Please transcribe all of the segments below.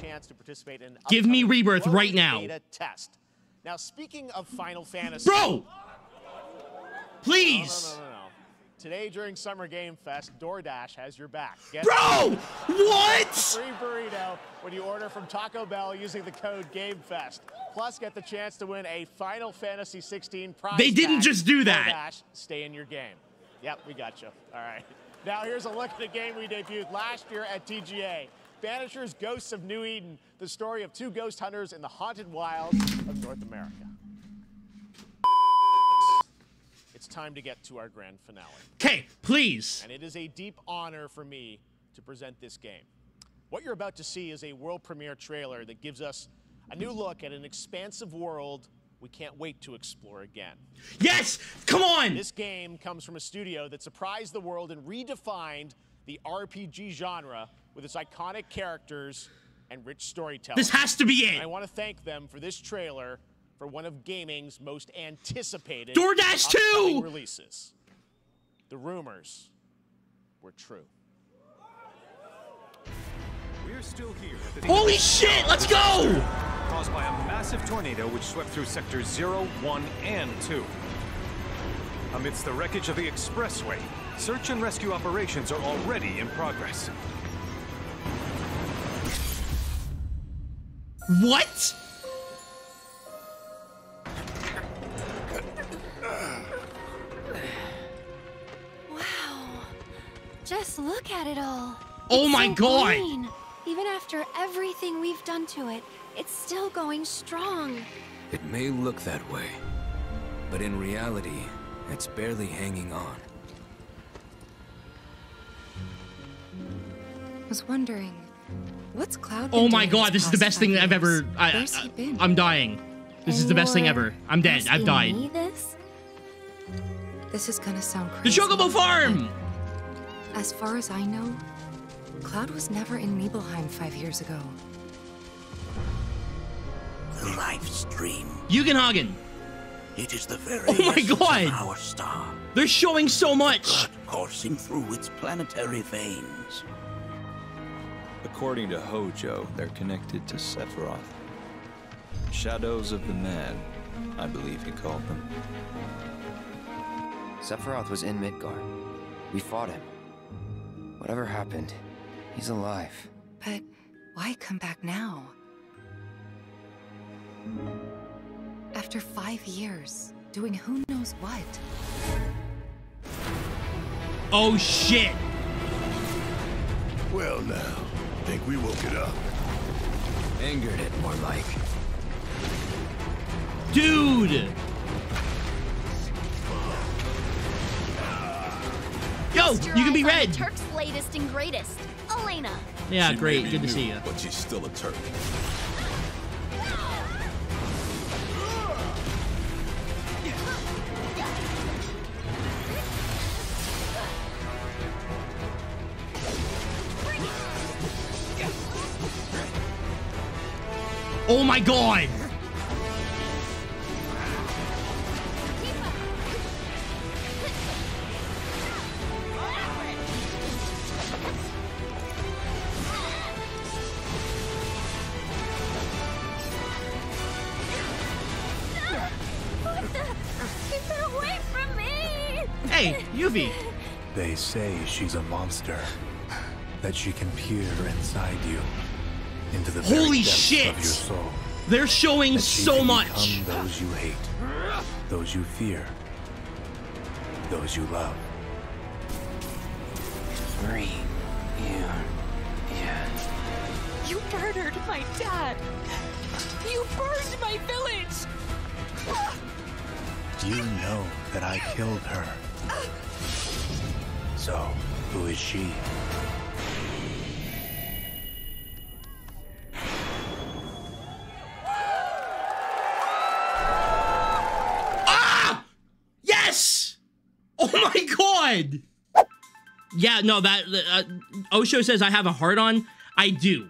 chance to participate in Give me Rebirth right now. Test. Now, speaking of Final Fantasy, Bro! Oh, Please! No, no, no, no. Today during Summer Game Fest, DoorDash has your back. Get Bro! What? free burrito when you order from Taco Bell using the code GameFest. Plus, get the chance to win a Final Fantasy 16 prize. They didn't pack. just do that. DoorDash, stay in your game. Yep, we got you. All right. Now here's a look at a game we debuted last year at TGA. Banishers Ghosts of New Eden, the story of two ghost hunters in the haunted wilds of North America. It's time to get to our grand finale. Okay, please. And it is a deep honor for me to present this game. What you're about to see is a world premiere trailer that gives us a new look at an expansive world we can't wait to explore again. Yes! Come on! This game comes from a studio that surprised the world and redefined the RPG genre with its iconic characters and rich storytelling. This has to be And it. I want to thank them for this trailer for one of gaming's most anticipated DoorDash upcoming 2! releases. The rumors were true. We're still here. at the- Holy shit, let's go! Caused by a massive tornado which swept through sectors 0, 1, and 2. Amidst the wreckage of the expressway, search and rescue operations are already in progress. What? Wow. Just look at it all. Oh It's my so God. clean. Even after everything we've done to it, it's still going strong. It may look that way, but in reality, it's barely hanging on. I was wondering, what's Cloud? Oh my doing god, this is the best thing five I've ever. I, Where's he been? I, am dying. This is the best thing ever. I'm dead. I've died. This? This is gonna sound crazy. The crazy. Chocobo Farm! As far as I know, Cloud was never in Nibelheim five years ago. The life stream. Bugenhagen. It is the very Oh my God. of our star, They're showing so much. blood coursing through its planetary veins. According to Hojo, they're connected to Sephiroth. Shadows of the Man, I believe he called them. Sephiroth was in Midgar. We fought him. Whatever happened, he's alive. But why come back now? After five years, doing who knows what? Oh shit. Well now, think we woke it up. Angered it, more like. Dude. Yo, Keep you can be red. Turk's latest and greatest, Elena. Yeah, She great. be Good to new, see you. But she's still a Turk. Oh my god. Hey, Yuffie. They say she's a monster. That she can peer inside you. Into the Holy shit. of your soul. They're showing so much. become those you hate. Those you fear. Those you love. Three. Yeah. Yeah. You murdered my dad. You burned my village. You know that I killed her. So, who is she? Oh my god! Yeah, no, that uh, Osho says I have a heart on. I do.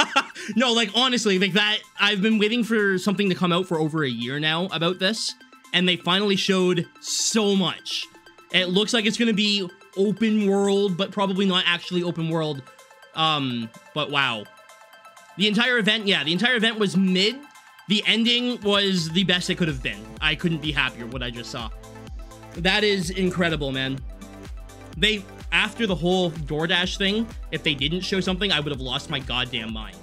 no, like honestly, like that. I've been waiting for something to come out for over a year now about this, and they finally showed so much. It looks like it's gonna be open world, but probably not actually open world. Um, but wow, The entire event, yeah, the entire event was mid. The ending was the best it could have been. I couldn't be happier what I just saw. That is incredible, man. They after the whole DoorDash thing, if they didn't show something, I would have lost my goddamn mind.